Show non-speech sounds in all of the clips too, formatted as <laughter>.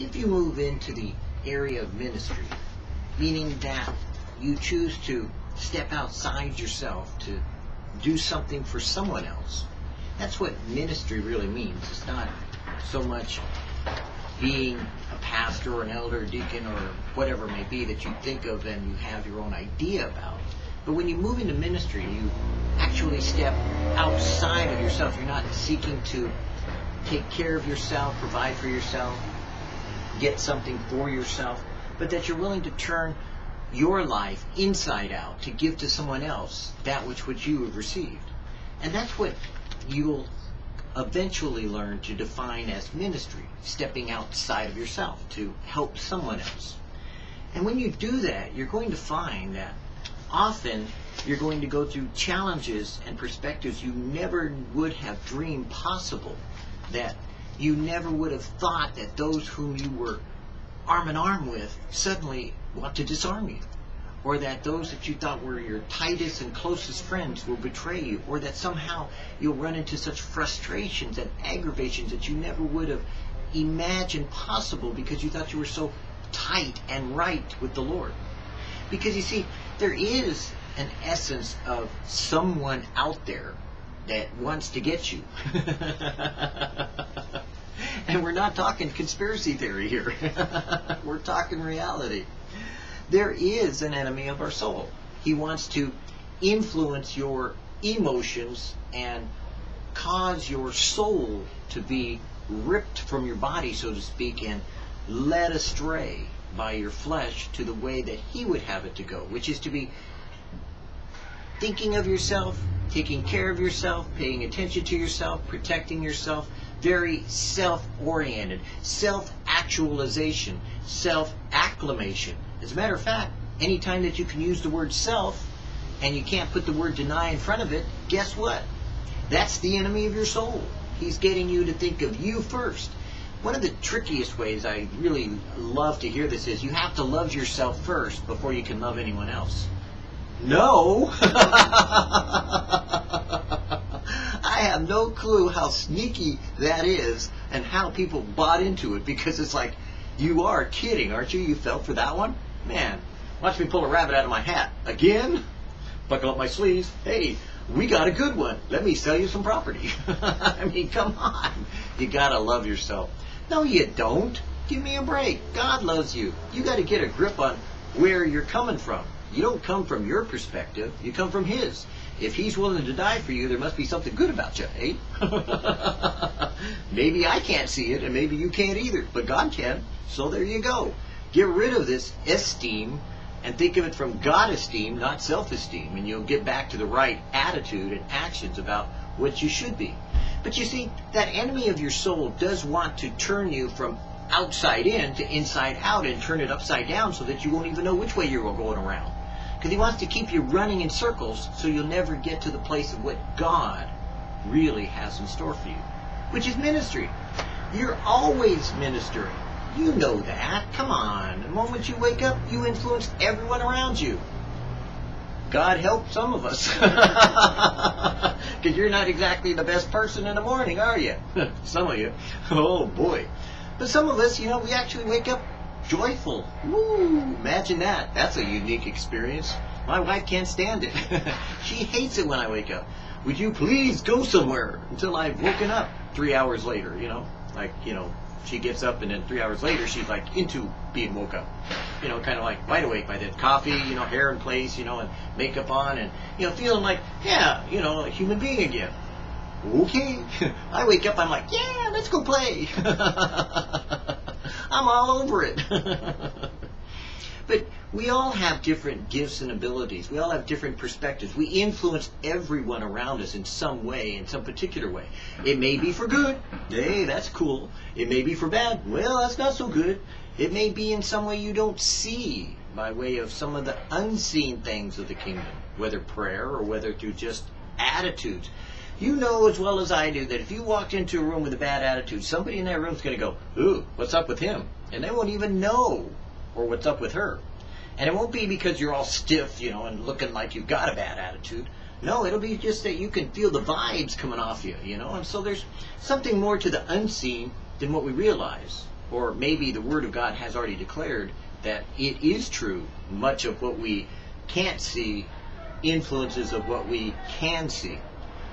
if you move into the area of ministry, meaning that you choose to step outside yourself to do something for someone else, that's what ministry really means. It's not so much being a pastor or an elder, or deacon, or whatever it may be that you think of and you have your own idea about. But when you move into ministry, you actually step outside of yourself. You're not seeking to take care of yourself, provide for yourself, get something for yourself, but that you're willing to turn your life inside out to give to someone else that which which you have received. And that's what you'll eventually learn to define as ministry, stepping outside of yourself to help someone else. And when you do that, you're going to find that often you're going to go through challenges and perspectives you never would have dreamed possible that you never would have thought that those whom you were arm in arm with suddenly want to disarm you. Or that those that you thought were your tightest and closest friends will betray you. Or that somehow you'll run into such frustrations and aggravations that you never would have imagined possible because you thought you were so tight and right with the Lord. Because you see, there is an essence of someone out there that wants to get you. <laughs> <laughs> and we're not talking conspiracy theory here. <laughs> we're talking reality. There is an enemy of our soul. He wants to influence your emotions and cause your soul to be ripped from your body, so to speak, and led astray by your flesh to the way that he would have it to go, which is to be thinking of yourself, taking care of yourself, paying attention to yourself, protecting yourself, very self-oriented, self-actualization, self-acclamation. As a matter of fact, anytime that you can use the word self and you can't put the word deny in front of it, guess what? That's the enemy of your soul. He's getting you to think of you first. One of the trickiest ways I really love to hear this is you have to love yourself first before you can love anyone else. No! <laughs> I have no clue how sneaky that is and how people bought into it because it's like, you are kidding, aren't you? You fell for that one? Man, watch me pull a rabbit out of my hat. Again? Buckle up my sleeves. Hey, we got a good one. Let me sell you some property. <laughs> I mean, come on. You gotta love yourself. No, you don't. Give me a break. God loves you. You gotta get a grip on where you're coming from. You don't come from your perspective. You come from His. If he's willing to die for you, there must be something good about you, eh? <laughs> maybe I can't see it, and maybe you can't either, but God can. So there you go. Get rid of this esteem and think of it from God esteem, not self esteem, and you'll get back to the right attitude and actions about what you should be. But you see, that enemy of your soul does want to turn you from outside in to inside out and turn it upside down so that you won't even know which way you're going around. Because he wants to keep you running in circles so you'll never get to the place of what God really has in store for you, which is ministry. You're always ministering. You know that. Come on. The moment you wake up, you influence everyone around you. God help some of us. <laughs> Because you're not exactly the best person in the morning, are you? <laughs> some of you. Oh, boy. But some of us, you know, we actually wake up joyful. Woo! Imagine that. That's a unique experience. My wife can't stand it. <laughs> she hates it when I wake up. Would you please go somewhere until I've woken up three hours later, you know? Like, you know, she gets up and then three hours later she's like into being woke up. You know, kind of like wide awake by then. Coffee, you know, hair in place, you know, and makeup on and, you know, feeling like, yeah, you know, a human being again. Okay. <laughs> I wake up, I'm like, yeah, let's go play. <laughs> <laughs> I'm all over it. <laughs> but we all have different gifts and abilities. We all have different perspectives. We influence everyone around us in some way, in some particular way. It may be for good. Hey, that's cool. It may be for bad. Well, that's not so good. It may be in some way you don't see by way of some of the unseen things of the kingdom, whether prayer or whether through just attitudes. You know as well as I do that if you walked into a room with a bad attitude, somebody in that room is going to go, ooh, what's up with him? And they won't even know, or what's up with her. And it won't be because you're all stiff, you know, and looking like you've got a bad attitude. No, it'll be just that you can feel the vibes coming off you, you know. And so there's something more to the unseen than what we realize. or maybe the Word of God has already declared that it is true. Much of what we can't see influences of what we can see.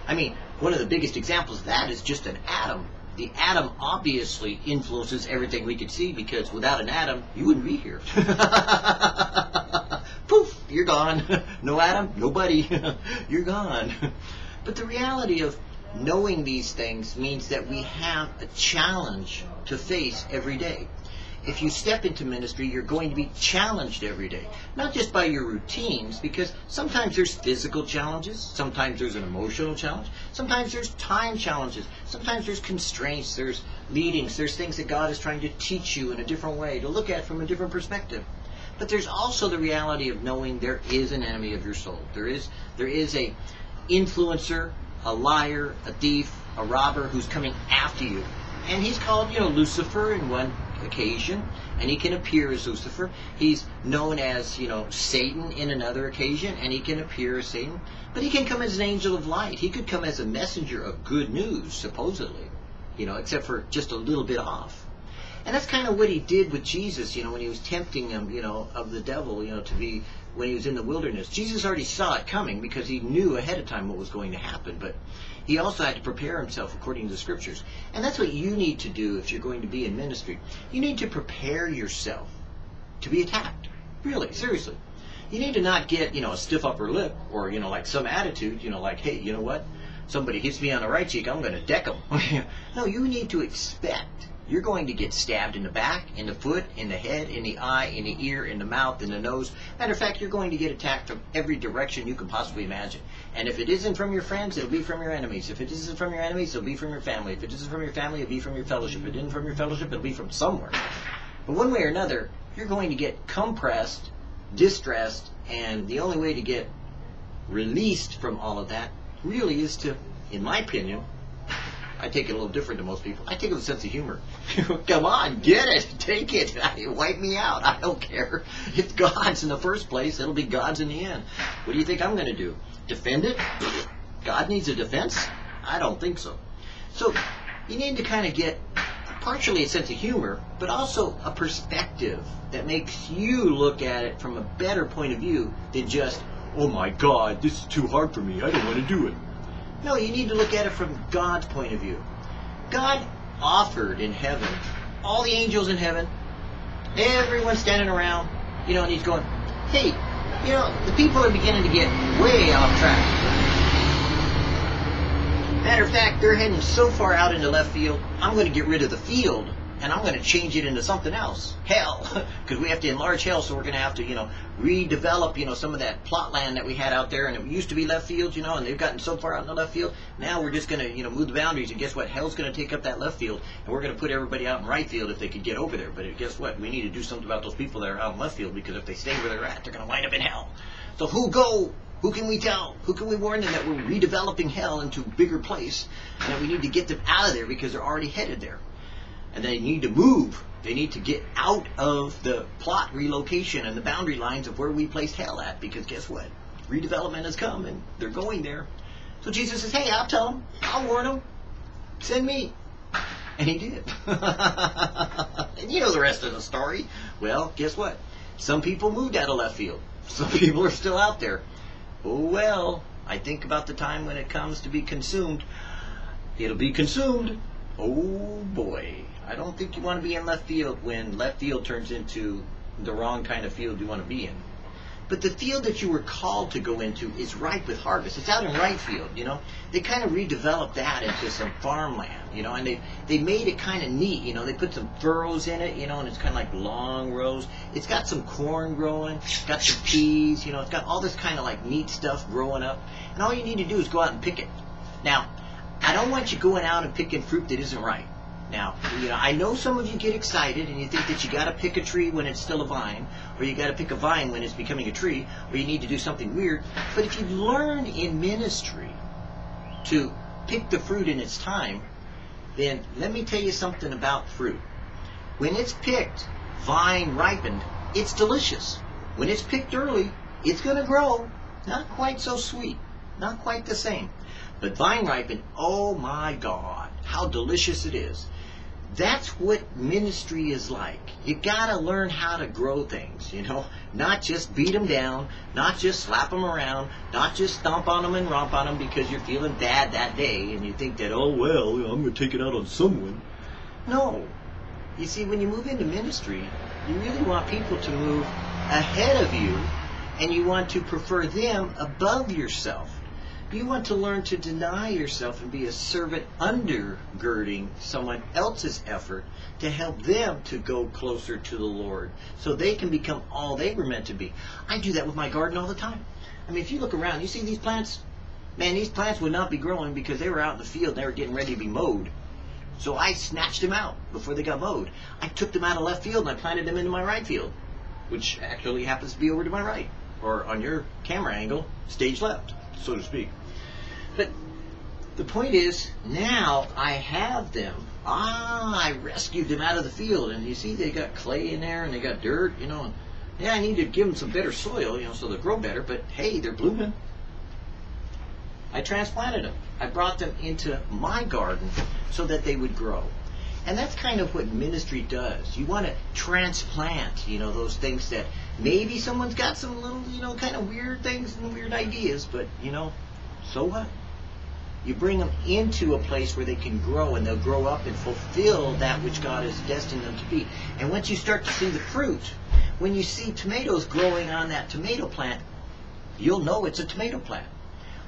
I mean, one of the biggest examples of that is just an atom. The atom obviously influences everything we can see because without an atom, you wouldn't be here. <laughs> Poof, you're gone. <laughs> no atom, nobody. <laughs> you're gone. But the reality of knowing these things means that we have a challenge to face every day. If you step into ministry, you're going to be challenged every day. Not just by your routines, because sometimes there's physical challenges, sometimes there's an emotional challenge, sometimes there's time challenges, sometimes there's constraints, there's leadings, there's things that God is trying to teach you in a different way, to look at from a different perspective. But there's also the reality of knowing there is an enemy of your soul. There is there is a influencer, a liar, a thief, a robber who's coming after you. And he's called, you know, Lucifer in one occasion, and he can appear as Lucifer. He's known as, you know, Satan in another occasion, and he can appear as Satan. But he can come as an angel of light. He could come as a messenger of good news, supposedly, you know, except for just a little bit off. And that's kind of what he did with Jesus, you know, when he was tempting him, you know, of the devil, you know, to be when he was in the wilderness. Jesus already saw it coming because he knew ahead of time what was going to happen, but he also had to prepare himself according to the scriptures. And that's what you need to do if you're going to be in ministry. You need to prepare yourself to be attacked. Really, seriously. You need to not get, you know, a stiff upper lip or, you know, like some attitude, you know, like, hey, you know what? Somebody hits me on the right cheek, I'm going to deck them. <laughs> no, you need to expect you're going to get stabbed in the back, in the foot, in the head, in the eye, in the ear, in the mouth, in the nose. Matter of fact, you're going to get attacked from every direction you can possibly imagine. And if it isn't from your friends, it'll be from your enemies. If it isn't from your enemies, it'll be from your family. If it isn't from your family, it'll be from your fellowship. If it isn't from your fellowship, it'll be from somewhere. But one way or another, you're going to get compressed, distressed, and the only way to get released from all of that really is to, in my opinion, I take it a little different than most people. I take it with a sense of humor. <laughs> Come on, get it, take it. <laughs> Wipe me out. I don't care. If God's in the first place, it'll be God's in the end. What do you think I'm going to do? Defend it? God needs a defense? I don't think so. So you need to kind of get partially a sense of humor, but also a perspective that makes you look at it from a better point of view than just, oh my God, this is too hard for me. I don't want to do it. No, you need to look at it from God's point of view. God offered in heaven, all the angels in heaven, everyone standing around, you know, and he's going, hey, you know, the people are beginning to get way off track. Matter of fact, they're heading so far out into left field, I'm going to get rid of the field and I'm going to change it into something else. Hell, <laughs> because we have to enlarge hell, so we're going to have to, you know, redevelop, you know, some of that plot land that we had out there, and it used to be left field, you know, and they've gotten so far out in the left field. Now we're just going to, you know, move the boundaries, and guess what? Hell's going to take up that left field, and we're going to put everybody out in right field if they could get over there. But guess what? We need to do something about those people that are out in left field because if they stay where they're at, they're going to wind up in hell. So who go? Who can we tell? Who can we warn them that we're redeveloping hell into a bigger place, and that we need to get them out of there because they're already headed there? And they need to move. They need to get out of the plot relocation and the boundary lines of where we placed hell at, because guess what? Redevelopment has come and they're going there. So Jesus says, hey, I'll tell them. I'll warn them. Send me. <laughs> And he did. <laughs> and you know the rest of the story. Well, guess what? Some people moved out of left field. <laughs> Some people are still out there. Oh well, I think about the time when it comes to be consumed. It'll be consumed. Oh boy. I don't think you want to be in left field when left field turns into the wrong kind of field you want to be in. But the field that you were called to go into is ripe with harvest. It's out in right field, you know. They kind of redeveloped that into some farmland, you know, and they they made it kind of neat, you know. They put some furrows in it, you know, and it's kind of like long rows. It's got some corn growing, got some peas, you know. It's got all this kind of like neat stuff growing up, and all you need to do is go out and pick it. Now, I don't want you going out and picking fruit that isn't right. Now, you know, I know some of you get excited and you think that you got to pick a tree when it's still a vine, or you got to pick a vine when it's becoming a tree, or you need to do something weird. But if you learn in ministry to pick the fruit in its time, then let me tell you something about fruit. When it's picked, vine ripened, it's delicious. When it's picked early, it's going to grow. Not quite so sweet, not quite the same. But vine ripened, oh my God, how delicious it is that's what ministry is like. You gotta learn how to grow things, you know, not just beat them down, not just slap them around, not just stomp on them and romp on them because you're feeling bad that day and you think that, oh well, I'm gonna take it out on someone. No. You see, when you move into ministry, you really want people to move ahead of you and you want to prefer them above yourself. You want to learn to deny yourself and be a servant undergirding someone else's effort to help them to go closer to the Lord so they can become all they were meant to be. I do that with my garden all the time. I mean, if you look around, you see these plants? Man, these plants would not be growing because they were out in the field and they were getting ready to be mowed. So I snatched them out before they got mowed. I took them out of left field and I planted them into my right field, which actually happens to be over to my right, or on your camera angle, stage left, so to speak. But the point is, now I have them. Ah, I rescued them out of the field, and you see they got clay in there and they got dirt, you know. And yeah, I need to give them some better soil, you know, so they'll grow better. But hey, they're blooming. I transplanted them. I brought them into my garden so that they would grow. And that's kind of what ministry does. You want to transplant, you know, those things that maybe someone's got some little, you know, kind of weird things and weird ideas, but, you know, so what? You bring them into a place where they can grow and they'll grow up and fulfill that which God has destined them to be. And once you start to see the fruit, when you see tomatoes growing on that tomato plant, you'll know it's a tomato plant.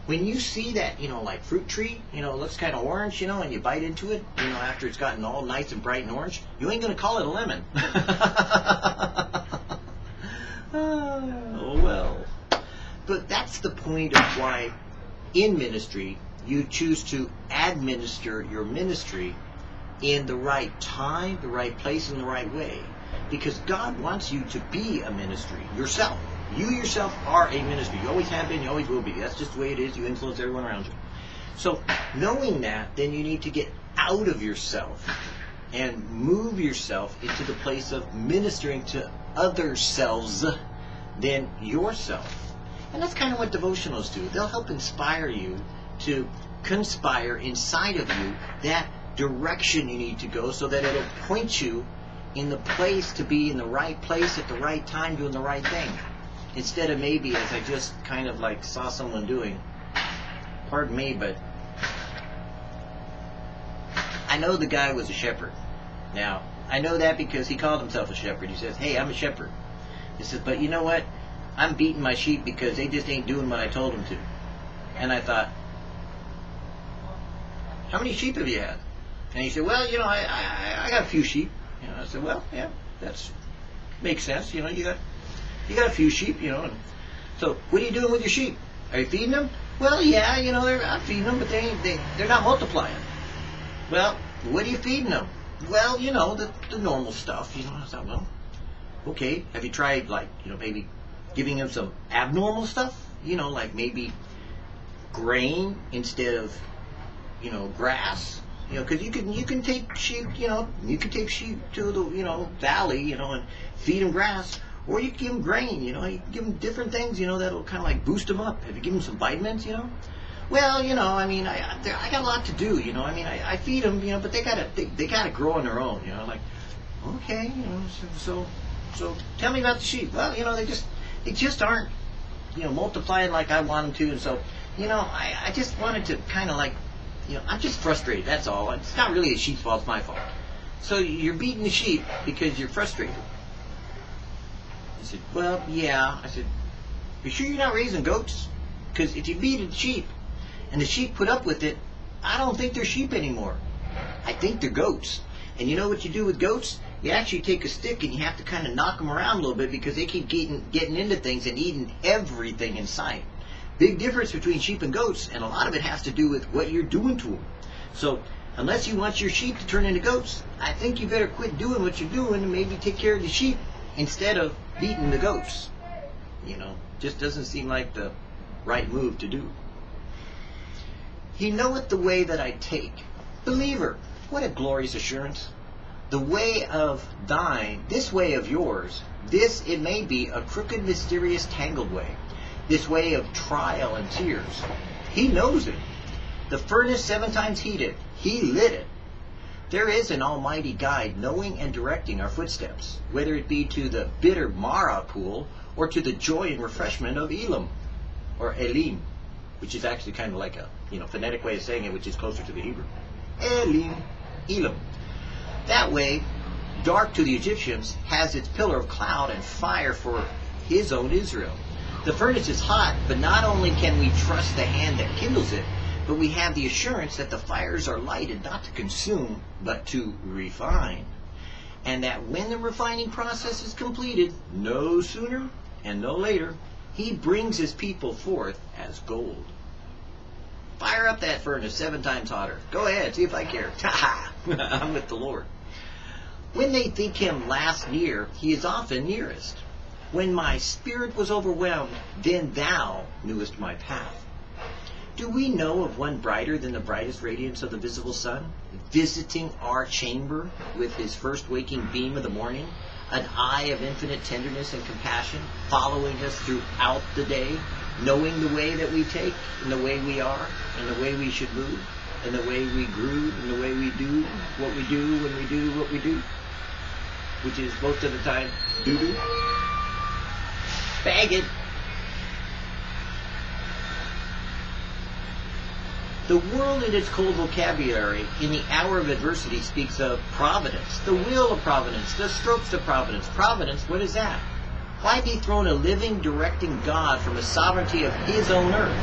When you see that, you know, like fruit tree, you know, it looks kind of orange, you know, and you bite into it, you know, after it's gotten all nice and bright and orange, you ain't going to call it a lemon. <laughs> oh, well. But that's the point of why in ministry you choose to administer your ministry in the right time, the right place, and the right way. Because God wants you to be a ministry yourself. You yourself are a ministry. You always have been, you always will be. That's just the way it is. You influence everyone around you. So, knowing that, then you need to get out of yourself and move yourself into the place of ministering to other selves than yourself. And that's kind of what devotionals do. They'll help inspire you to conspire inside of you that direction you need to go so that it'll point you in the place to be in the right place at the right time doing the right thing. Instead of maybe, as I just kind of like saw someone doing, pardon me, but I know the guy was a shepherd. Now, I know that because he called himself a shepherd. He says, hey, I'm a shepherd. He says, but you know what? I'm beating my sheep because they just ain't doing what I told them to. And I thought, how many sheep have you had? And he said, well, you know, I, I, I got a few sheep. Know, I said, well, yeah, that's makes sense. You know, you got you got a few sheep. You know, so what are you doing with your sheep? Are you feeding them? Well, yeah, you know, they're I'm feeding them, but they they they're not multiplying. Well, what are you feeding them? Well, you know, the the normal stuff. You know, I thought, well, okay. Have you tried like you know maybe giving them some abnormal stuff? You know, like maybe grain instead of you know, grass. You know, because you can you can take sheep, you know, you can take sheep to the you know valley, you know, and feed them grass, or you give them grain, you know, you give them different things, you know, that'll kind of like boost them up. Have you given them some vitamins, you know? Well, you know, I mean, I I got a lot to do, you know. I mean, I, I feed them, you know, but they gotta they, they gotta grow on their own, you know. Like, okay, you know, so, so so tell me about the sheep. Well, you know, they just they just aren't, you know, multiplying like I want them to, and so you know, I I just wanted to kind of like you know, I'm just frustrated. That's all. It's not really the sheep's fault. It's my fault. So you're beating the sheep because you're frustrated. I said, well, yeah. I said, you sure you're not raising goats? Because if you beat a sheep and the sheep put up with it, I don't think they're sheep anymore. I think they're goats. And you know what you do with goats? You actually take a stick and you have to kind of knock them around a little bit because they keep getting, getting into things and eating everything in sight. Big difference between sheep and goats, and a lot of it has to do with what you're doing to them. So, unless you want your sheep to turn into goats, I think you better quit doing what you're doing and maybe take care of the sheep instead of beating the goats. You know, just doesn't seem like the right move to do. He knoweth the way that I take. Believer, what a glorious assurance. The way of thine, this way of yours, this it may be a crooked, mysterious, tangled way this way of trial and tears. He knows it. The furnace seven times heated, he lit it. There is an almighty guide knowing and directing our footsteps, whether it be to the bitter Mara pool or to the joy and refreshment of Elam or Elim, which is actually kind of like a you know phonetic way of saying it, which is closer to the Hebrew. Elim, Elam. That way, dark to the Egyptians has its pillar of cloud and fire for his own Israel. The furnace is hot, but not only can we trust the hand that kindles it, but we have the assurance that the fires are lighted not to consume, but to refine. And that when the refining process is completed, no sooner and no later, he brings his people forth as gold. Fire up that furnace seven times hotter. Go ahead, see if I care. <laughs> Ha ha! I'm with the Lord. When they think him last near, he is often nearest. When my spirit was overwhelmed, then thou knewest my path. Do we know of one brighter than the brightest radiance of the visible sun, visiting our chamber with his first waking beam of the morning, an eye of infinite tenderness and compassion, following us throughout the day, knowing the way that we take, and the way we are, and the way we should move, and the way we grew, and the way we do what we do when we do what we do, which is most of the time doo-doo? Faggot! The world in its cold vocabulary in the hour of adversity speaks of providence, the will of providence, the strokes of providence. Providence, what is that? Why dethrone a living, directing God from a sovereignty of his own earth?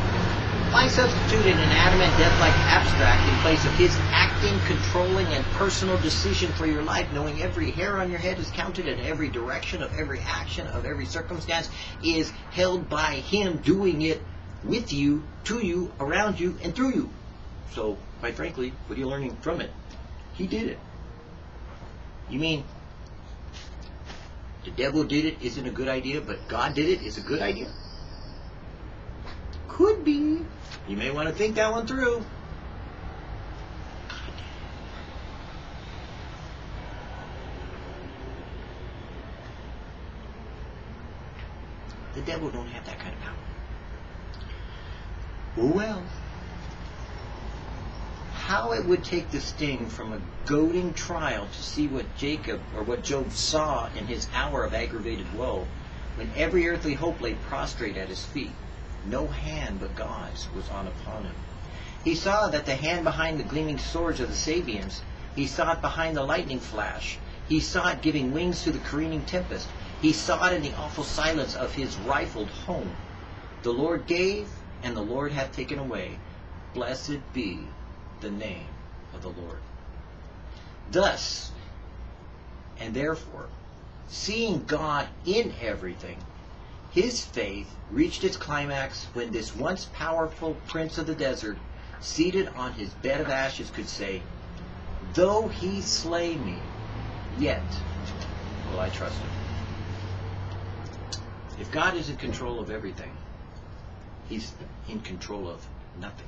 Why substitute an inanimate, death-like abstract in place of his acting, controlling, and personal decision for your life, knowing every hair on your head is counted and every direction of every action of every circumstance is held by him doing it with you, to you, around you, and through you. So, quite frankly, what are you learning from it? He did it. You mean the devil did it isn't a good idea, but God did it is a good idea? Could be. You may want to think that one through. The devil don't have that kind of power. Oh well. How it would take the sting from a goading trial to see what Jacob or what Job saw in his hour of aggravated woe, when every earthly hope lay prostrate at his feet. No hand but God's was on upon him. He saw that the hand behind the gleaming swords of the Sabeans, he saw it behind the lightning flash. He saw it giving wings to the careening tempest. He saw it in the awful silence of his rifled home. The Lord gave, and the Lord hath taken away. Blessed be the name of the Lord. Thus, and therefore, seeing God in everything, his faith reached its climax when this once powerful prince of the desert, seated on his bed of ashes, could say, Though he slay me, yet will I trust him. If God is in control of everything, he's in control of nothing.